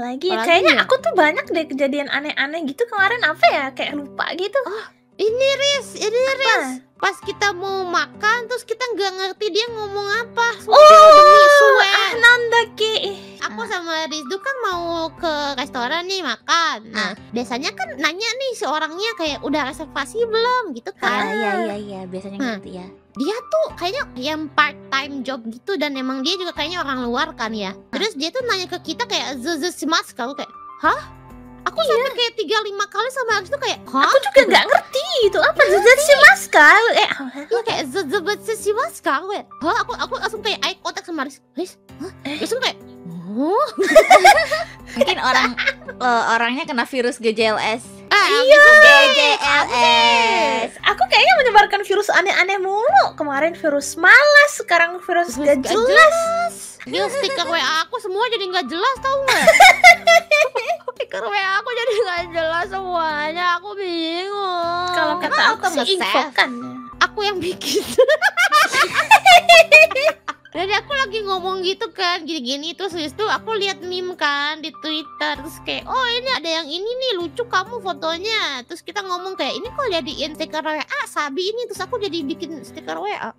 Apalagi, Apalagi kayaknya ya? aku tuh banyak deh kejadian aneh-aneh gitu kemarin apa ya kayak lupa gitu. Ini Riz, ini Apa? Riz. Pas kita mau makan terus kita nggak ngerti dia ngomong apa. Oh, sama Rizdu kan mau ke restoran nih makan. Nah, biasanya kan nanya nih si orangnya kayak udah reservasi belum gitu Ah, kan. iya iya iya biasanya Nah. gitu ya. Dia tuh kayaknya yang part time job gitu dan emang dia juga kayaknya orang luar kan ya. Terus dia tuh nanya ke kita kayak zuzu simas kalau kayak, "Hah?" Aku sampai kayak tiga lima kali sama Rizdu kayak, "Hah?" Aku juga nggak ngerti itu apa Zazatsi Maska. Eh, Iya kayak kalau kayak, "Hah?" Aku aku langsung kayak eye contact sama Riz. Riz, hah? Terus aku kayak. Mungkin orang eh, orangnya kena virus GJLS. Ah, iya. GJLS. Aku kayaknya menyebarkan virus aneh-aneh mulu. Kemarin virus malas, sekarang virus gak nggak jelas. Gila stiker WA aku semua jadi nggak jelas tau nggak? stiker WA aku jadi nggak jelas semuanya. Aku bingung. Kalau kata Emang aku sih nge-save? info kan. aku yang bikin. Lagi ngomong gitu kan gini-gini. Terus habis itu aku lihat meme kan di Twitter. Terus kayak oh ini ada yang ini nih lucu kamu fotonya. Terus kita ngomong kayak ini kok jadiin stiker WA sabi ini. Terus aku jadi bikin stiker WA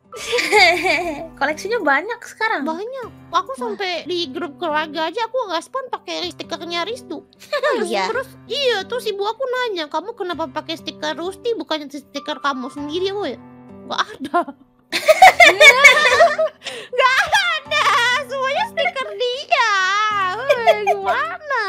Koleksinya banyak sekarang. banyak. Aku sampai di grup keluarga aja aku respon pakai stikernya Ristu terus, iya. terus iya terus ibu aku nanya kamu kenapa pakai stiker Rusti bukannya stiker kamu sendiri woi gak ada gak ada semuanya